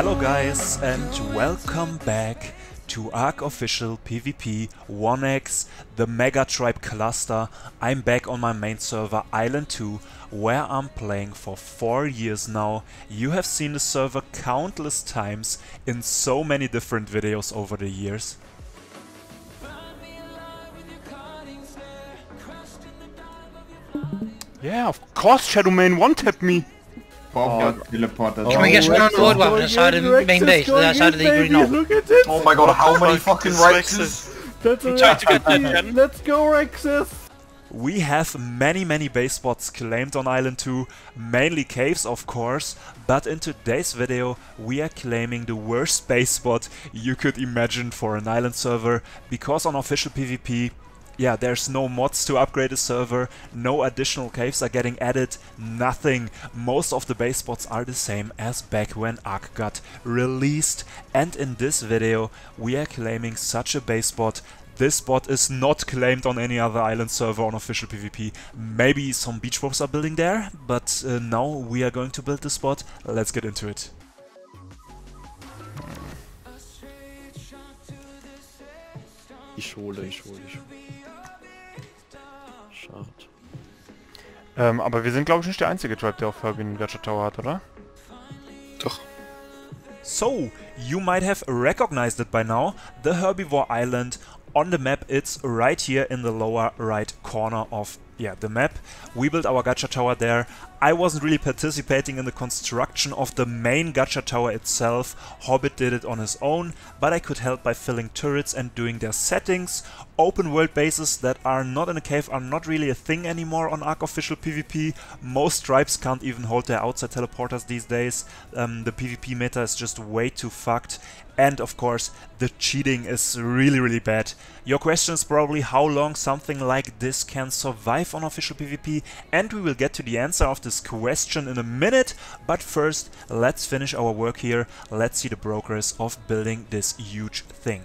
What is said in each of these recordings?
Hello guys and welcome back to Ark Official PvP 1x, the Mega Tribe cluster. I'm back on my main server Island 2 where I'm playing for 4 years now. You have seen the server countless times in so many different videos over the years. Yeah, of course Shadowman one-tapped me. Brauchen oh, ja Teleporter. Can we get oh, Rex one on board is one going outside of in, the Rex main is base, outside of the green baby, knob? Look at it! Oh my god, how many fucking Rexes? That's a trying to get that, Let's go, Rexes! We have many many base spots claimed on Island 2, mainly caves of course, but in today's video we are claiming the worst base spot you could imagine for an island server, because on official PvP yeah, there's no mods to upgrade the server, no additional caves are getting added, nothing. Most of the base spots are the same as back when Ark got released. And in this video we are claiming such a base spot this spot is not claimed on any other island server on official PvP. Maybe some beach wolves are building there, but uh, now we are going to build the spot. Let's get into it. Ich hole, ich hole, ich hole. Schade. Ähm, aber wir sind glaube ich nicht der einzige Tribe, der auf Herbie einen Gacha Tower hat, oder? Doch. So, you might have recognized it by now, the Herbivore Island on the map, it's right here in the lower right corner of yeah, the map. We built our gacha tower there. I wasn't really participating in the construction of the main gacha tower itself. Hobbit did it on his own, but I could help by filling turrets and doing their settings. Open world bases that are not in a cave are not really a thing anymore on Ark Official PvP. Most tribes can't even hold their outside teleporters these days. Um, the PvP meta is just way too fucked. And of course, the cheating is really, really bad. Your question is probably how long something like this can survive on official PvP, and we will get to the answer of this question in a minute. But first, let's finish our work here. Let's see the progress of building this huge thing.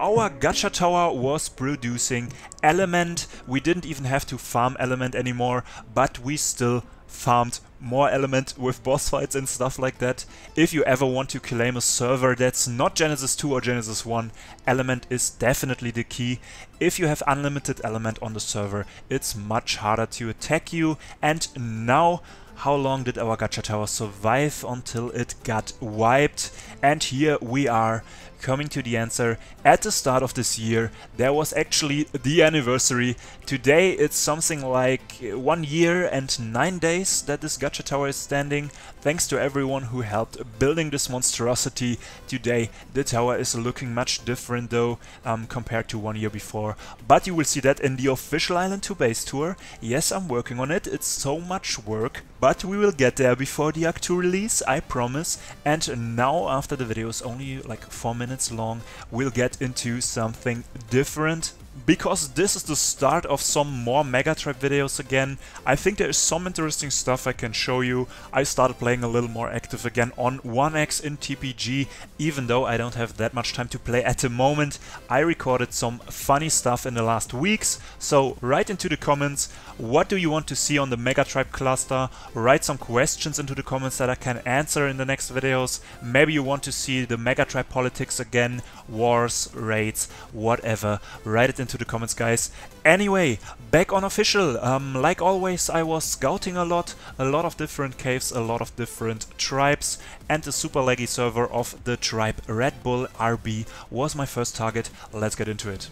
Our gacha tower was producing element. We didn't even have to farm element anymore, but we still farmed more element with boss fights and stuff like that. If you ever want to claim a server that's not Genesis 2 or Genesis 1, element is definitely the key. If you have unlimited element on the server, it's much harder to attack you. And now how long did our gacha tower survive until it got wiped? And here we are coming to the answer. At the start of this year, there was actually the anniversary. Today it's something like one year and nine days that this gacha tower is standing. Thanks to everyone who helped building this monstrosity. Today the tower is looking much different though um, compared to one year before. But you will see that in the official Island 2 base tour. Yes, I'm working on it. It's so much work. But we will get there before the Act 2 release, I promise. And now, after the video is only like 4 minutes long, we'll get into something different. Because this is the start of some more Megatribe videos again. I think there is some interesting stuff I can show you. I started playing a little more active again on 1x in TPG, even though I don't have that much time to play at the moment. I recorded some funny stuff in the last weeks, so write into the comments what do you want to see on the Megatribe cluster, write some questions into the comments that I can answer in the next videos. Maybe you want to see the Megatribe politics again, wars, raids, whatever. Write it into into the comments, guys. Anyway, back on official. Um, like always, I was scouting a lot, a lot of different caves, a lot of different tribes, and the super laggy server of the tribe Red Bull RB was my first target. Let's get into it.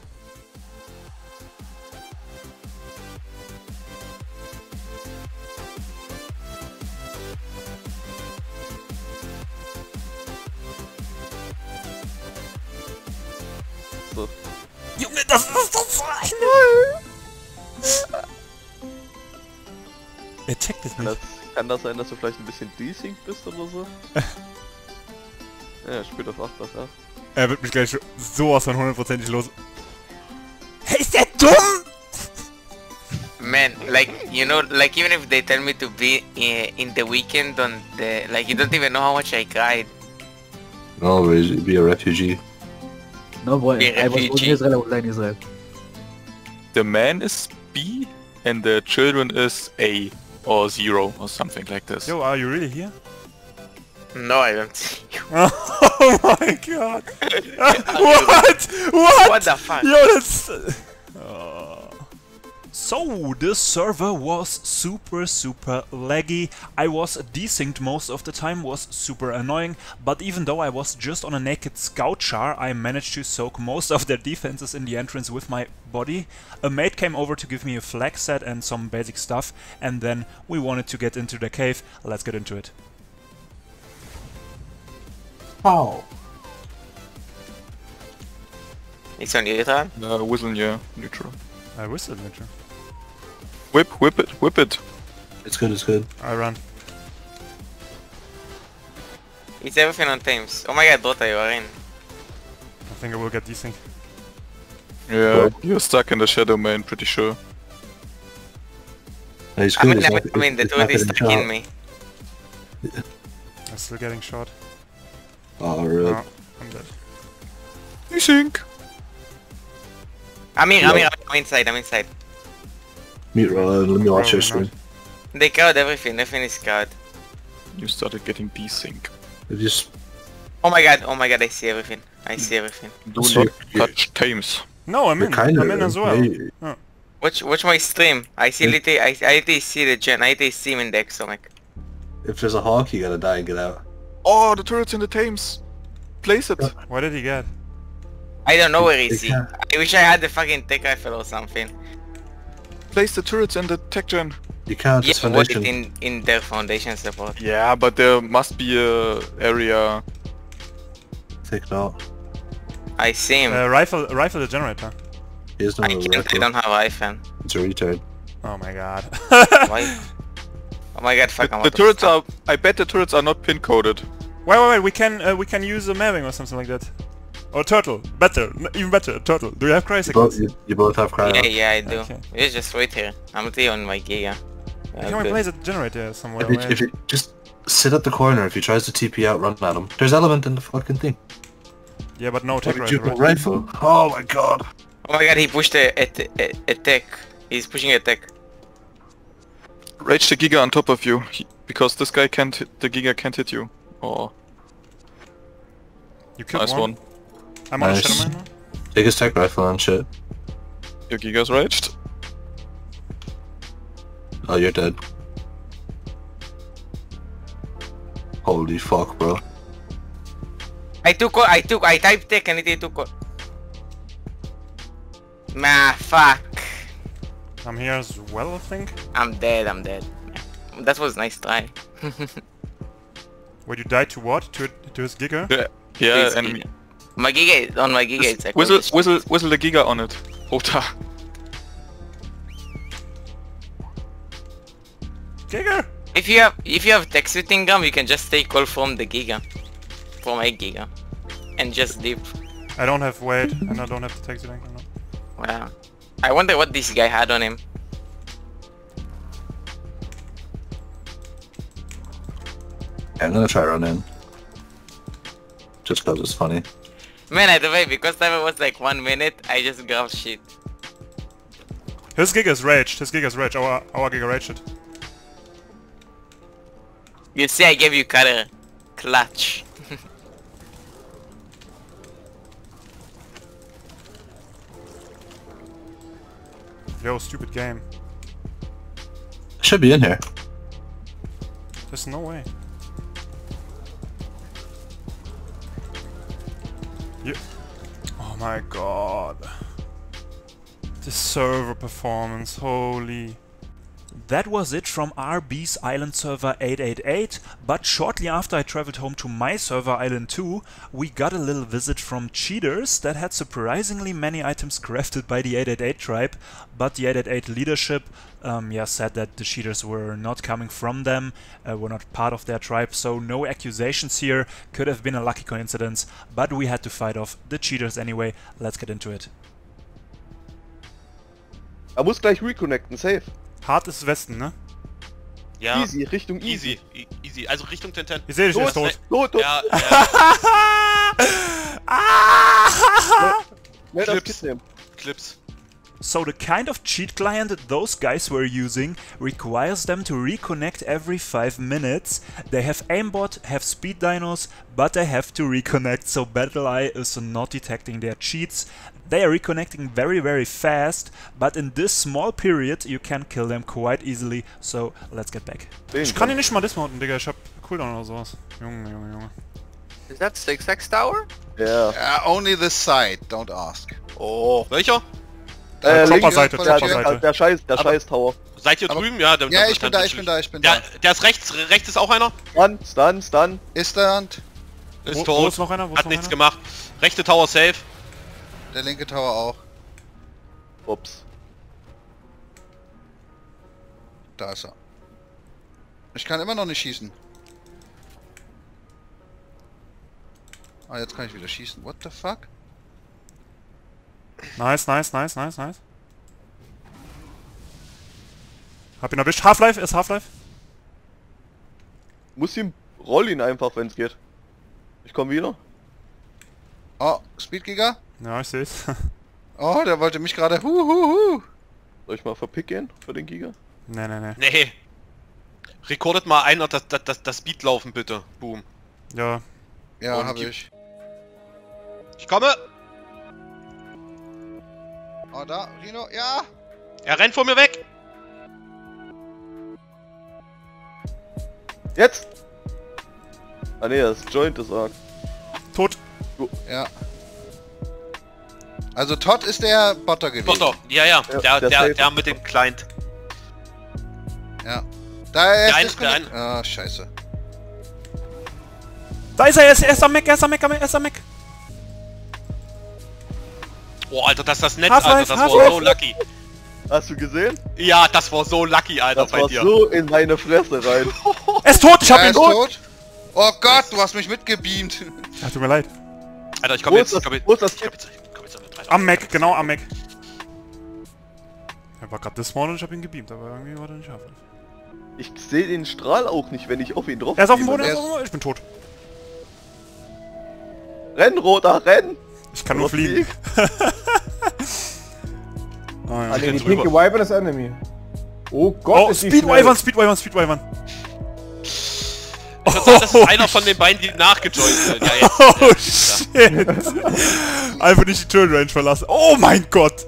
Das ist doch sein! Er checkt es Kann nicht. das, kann das sein, dass du vielleicht ein bisschen desynced bist oder so? ja, spielt auf 8 das 8. Er wird mich gleich sowas von hundertprozentig los. Hey, ist der dumm? Man, like you know, like even if they tell me to be in, in the weekend on the, like you don't even know how much I cried. Always be a refugee. No boy, Be I was born in. Israel, I will die in Israel. the man is B and the children is A or zero or something like this. Yo, are you really here? No, I don't see you. Oh my god. what? What? What the fuck? Yo, that's... Uh, So, the server was super super laggy. I was desynced most of the time, was super annoying, but even though I was just on a naked scout char, I managed to soak most of their defenses in the entrance with my body. A mate came over to give me a flag set and some basic stuff, and then we wanted to get into the cave. Let's get into it. How? It's on you, Ethan? Uh, whistle, yeah, neutral. I whistled, Mitchell. Whip, whip it, whip it. It's good, it's good. I run. It's everything on Thames. Oh my god, Dota, you are in. I think I will get desynced. Yeah, you're stuck in the shadow main, pretty sure. No, It's I good. mean, I not- mean, I mean the it's dude is getting stuck in shot. me. I'm still getting shot. Oh, really? Oh, I'm dead. You think? I'm in, I'm in, I'm inside, I'm inside. Mute Roland, let me watch your Probably screen. They crowd everything, everything is crowd. You started getting desync. If you s- Oh my god, oh my god, I see everything. I see everything. Do So not you- touch Thames. No, I'm you're in. kind of I'm in as well. Oh. Watch, watch my stream. I see Yeah. literally, I, I literally see the gen, I literally see him in the exomic. If there's a hawk, you gotta die and get out. Oh, the turret's in the Thames. Place it. What did he get? I don't know where They is I wish I had the fucking tech rifle or something. Place the turrets in the tech gen. You can't, Yeah, it's foundation. it in, in their foundation support. Yeah, but there must be a area. Take out. I see him. Uh, rifle, rifle the generator. He has no I can't, I don't have rifle. It's a retard. Oh my god. Why? Oh my god, fuck, The, I'm the turrets are. I bet the turrets are not pin coded. wait, wait, wait. We can, uh, we can use a Maving or something like that. Or turtle. Better, even better. Turtle. Do you have You both, cryosections? you, you both have cryo. Yeah, yeah, I do. Okay. You just wait here. I'm literally on my giga. Can we Okay. place a generator somewhere? If you, if you just sit at the corner, if he tries to TP out, run at him. There's element in the fucking thing. Yeah, but no tech Did rifle, right? rifle? Oh my god. Oh my god, he pushed a, a, a, a tech. He's pushing a tech. Rage the Giga on top of you, he, because this guy can't. Hit, the Giga can't hit you. Oh, You killed nice one. one. I'm on a Nice. Shadow Man now. Take his tech rifle and shit. Your Giga's raged. Oh, you're dead. Holy fuck, bro. I took, I took, I typed tech and it took. Nah, fuck. I'm here as well, I think. I'm dead, I'm dead. That was nice try. Would you die to what? To to his giga? Yeah, yeah, enemy. Giga. My giga, on my giga it's like... Whistle, whistle, whistle the Giga on it. Ota. Giga! If you have, if you have tech switching gun, you can just take all from the giga. From my giga. And just dip. I don't have weight, and I don't have the taxi tank. No. Wow. I wonder what this guy had on him. I'm gonna try run in. Just cause it's funny. Man, either way, because time was like one minute, I just grabbed shit. His gig is raged. His giga's raged. Our our giga raged it. You see, I gave you cutter. Clutch. Yo, stupid game. Should be in here. There's no way. Oh my god. The server performance, holy. That was it from RB's Island Server 888, but shortly after I traveled home to my server Island 2, we got a little visit from cheaters that had surprisingly many items crafted by the 888 tribe, but the 888 leadership um, yeah, said that the cheaters were not coming from them, uh, were not part of their tribe, so no accusations here, could have been a lucky coincidence, but we had to fight off the cheaters anyway, let's get into it. I muss gleich reconnecten, safe. Hart ist Westen, ne? Ja, Easy, Richtung easy, e- easy. Also Richtung Tenten. Ich sehe dich, er ist Los, tot. Tot, tot. Ja, ja, Schnell das Clips. Clips. So the kind of cheat client that those guys were using requires them to reconnect every 5 minutes. They have aimbot, have speed dinos, but they have to reconnect, so BattlEye is not detecting their cheats. They are reconnecting very very fast, but in this small period you can kill them quite easily, so let's get back. Den Ich kann ihn nicht mal dismounten, Digga. Ich hab Cooldown oder sowas. Junge, Junge, Junge. Is that 6x tower? Yeah. Uh, only this side, don't ask. Oh. Welcher? Äh, Chopper-Seite, der, der, Chopper-Seite. der Scheiß, der Scheiß Tower. Seid ihr drüben? Ja, dann, Ja, ich bin da, ich bin da, ich bin der, da. der ist rechts, rechts ist auch einer. Stun, stun, stun. Ist der Hand, Ist Wo, wo tot. ist noch einer? Wo ist Hat noch nichts einer? gemacht. Rechte Tower safe. der linke Tower auch. Ups. Da ist er. Ich kann immer noch nicht schießen. Ah, jetzt kann ich wieder schießen. What the fuck? Nice, nice, nice, nice, nice. Hab ihn erwischt. Half-Life, ist Half-Life. Muss ihm, roll ihn einfach, wenn es geht. Ich komm wieder. Oh, Speedgiga? Ja, ich seh's. Oh, der wollte mich gerade. Huhuhu. Soll ich mal für Pick gehen? Für den Giga? nee, nee, nee. Nee. Rekordet mal einer das, das, das, das Beat laufen, bitte. Boom. Ja. Ja, Und hab ich. Ich komme. Oh, da, Rino, ja. Er rennt vor mir weg. Jetzt! Ah ne, das Joint ist arg. Tot. Ja. Also Todd ist der Botter gewesen. Botter. Ja, ja. Ja, Der, der der, mit dem Client. Ja. Da er ist der disconnect- Ah, scheiße. Da ist er, er ist, er ist am Mac, er ist am Mac, er ist am Mac. Oh, Alter, das ist das nett, Half-Life, Alter. Das war so lucky. Hast du gesehen? Ja, das war so lucky, Alter, Das bei war dir. so in meine Fresse rein. Er ist tot, ich hab er ihn ist tot. tot. Oh Gott, du hast mich mitgebeamt. Ja, tut mir leid. Alter, ich komm jetzt. das, komm jetzt. wo ist das Ich komm jetzt. ich komm jetzt Dreifach. Am Mac, genau am Mac. Er war gerade dismounted und ich hab ihn gebeamt, aber irgendwie war der nicht Half-Life. Ich sehe den Strahl auch nicht, wenn ich auf ihn drauf Er ist auf dem. Boden, er ist auf ist- dem Boden. Ich bin tot. Renn, Roter, renn! Ich kann nur fliegen. Oh, ja. Ah, nee, die pinke Wyvern ist Enemy. Oh Gott, Oh, Speedwyvern, Speedwyvern, Speedwyvern. Ich würd sagen, das ist einer von den beiden, die nachgejoint sind. Ja, jetzt. Oh shit. Einfach nicht die Turn Range verlassen. Oh mein Gott.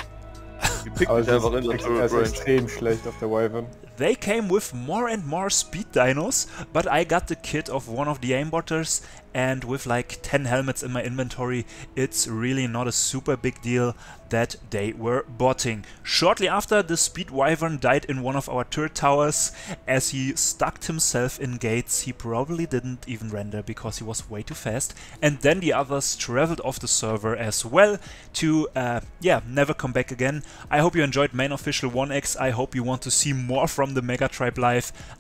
Aber in ist, extrem schlecht auf der Wyvern. They came with more and more speed dinos, but I got the kit of one of the aimbotters and with like 10 helmets in my inventory, it's really not a super big deal that they were botting. Shortly after, the speed wyvern died in one of our turret towers as he stuck himself in gates he probably didn't even render because he was way too fast and then the others traveled off the server as well to uh, yeah never come back again. I hope you enjoyed main official 1x. I hope you want to see more from the Mega Tribe.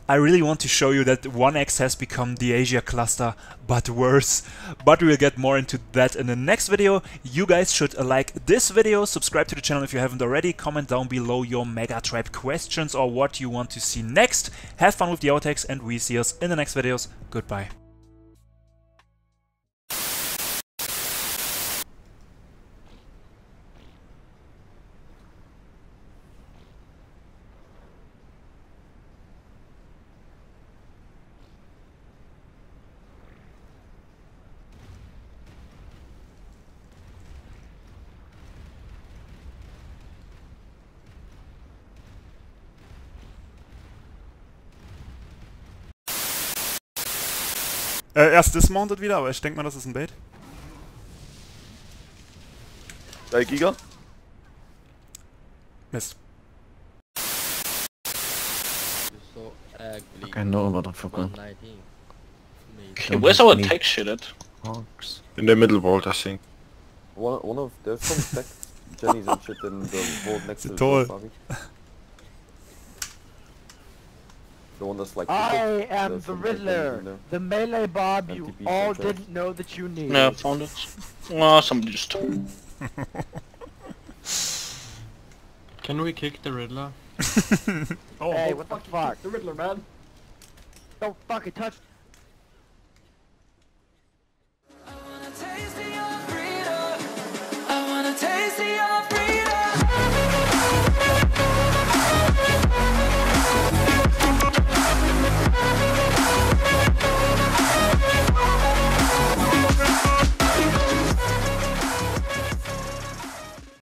I really want to show you that 1x has become the Asia cluster, but worse. But we'll get more into that in the next video. You guys should like this video, subscribe to the channel if you haven't already, comment down below your Mega Tribe questions or what you want to see next. Have fun with the outtakes and we see us in the next videos. Goodbye. Äh, er ist dismounted wieder, aber ich denke mal, das ist ein Bait. Drei Giga. Mist. Okay, no, motherfucker. Okay, where's our tech shit at? In the middle vault, I think. One, one of there's some tech Jenny's and shit in the vault next to the The one that's like. I am there's the some, like, things in Riddler, there. the melee bob you NTP all contract. didn't know that you needed. Yeah, found it. Oh, somebody just. Can we kick the Riddler? oh, hey, oh, what the fuck? The Riddler, man. Don't fucking touch